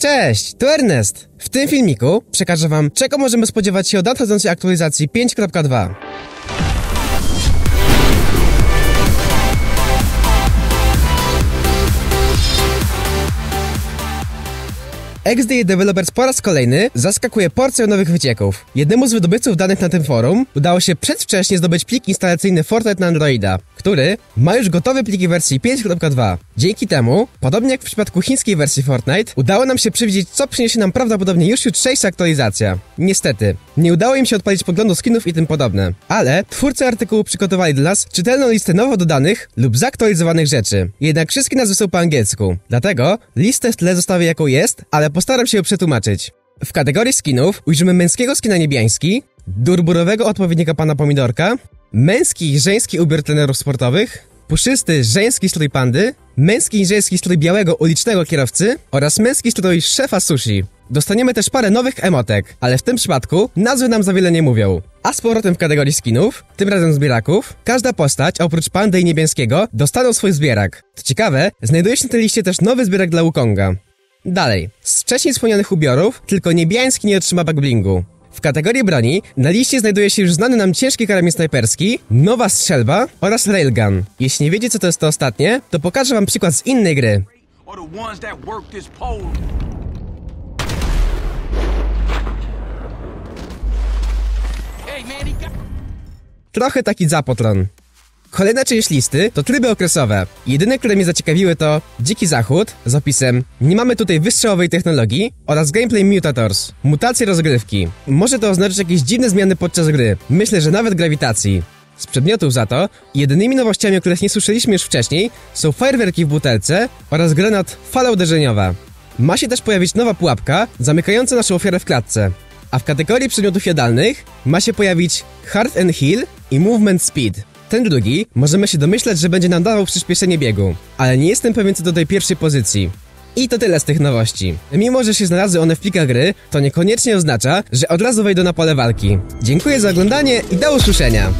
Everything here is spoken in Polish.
Cześć, tu Ernest. W tym filmiku przekażę wam, czego możemy spodziewać się od nadchodzącej aktualizacji 5.2. XDA Developers po raz kolejny zaskakuje porcją nowych wycieków. Jednemu z wydobywców danych na tym forum udało się przedwcześnie zdobyć plik instalacyjny Fortnite na Androida, który ma już gotowe pliki wersji 5.2. Dzięki temu, podobnie jak w przypadku chińskiej wersji Fortnite, udało nam się przewidzieć, co przyniesie nam prawdopodobnie już jutrzejsza aktualizacja. Niestety, nie udało im się odpalić poglądu skinów i tym podobne. Ale twórcy artykułu przygotowali dla nas czytelną listę nowo dodanych lub zaktualizowanych rzeczy. Jednak wszystkie nazwy są po angielsku. Dlatego listę w tle zostawię jaką jest, ale postaram się ją przetłumaczyć. W kategorii skinów ujrzymy męskiego skina niebiański, durburowego odpowiednika pana pomidorka, męski i żeński ubiór trenerów sportowych, puszysty żeński strój pandy, męski i żeński strój białego ulicznego kierowcy oraz męski strój szefa sushi. Dostaniemy też parę nowych emotek, ale w tym przypadku nazwy nam za wiele nie mówią. A z powrotem w kategorii skinów, tym razem zbieraków, każda postać, oprócz pandy i niebieskiego, dostaną swój zbierak. To ciekawe, znajduje się na tej liście też nowy zbierak dla Wukonga. Dalej, z wcześniej wspomnianych ubiorów, tylko niebiański nie otrzyma backblingu. W kategorii broni na liście znajduje się już znany nam ciężki karabin snajperski, nowa strzelba oraz railgun. Jeśli nie wiecie co to jest to ostatnie, to pokażę wam przykład z innej gry. Trochę taki zapotron. Kolejna część listy to tryby okresowe. Jedyne, które mnie zaciekawiły to Dziki Zachód z opisem Nie mamy tutaj wystrzałowej technologii oraz Gameplay Mutators, mutacje rozgrywki. Może to oznaczać jakieś dziwne zmiany podczas gry. Myślę, że nawet grawitacji. Z przedmiotów za to, jedynymi nowościami, o których nie słyszeliśmy już wcześniej, są fajerwerki w butelce oraz granat fala uderzeniowa. Ma się też pojawić nowa pułapka zamykająca naszą ofiarę w klatce. A w kategorii przedmiotów jadalnych ma się pojawić Hard and Heal i Movement Speed. Ten drugi możemy się domyślać, że będzie nam dawał przyspieszenie biegu, ale nie jestem pewien co do tej pierwszej pozycji. I to tyle z tych nowości. Mimo, że się znalazły one w plikach gry, to niekoniecznie oznacza, że od razu wejdą na pole walki. Dziękuję za oglądanie i do usłyszenia!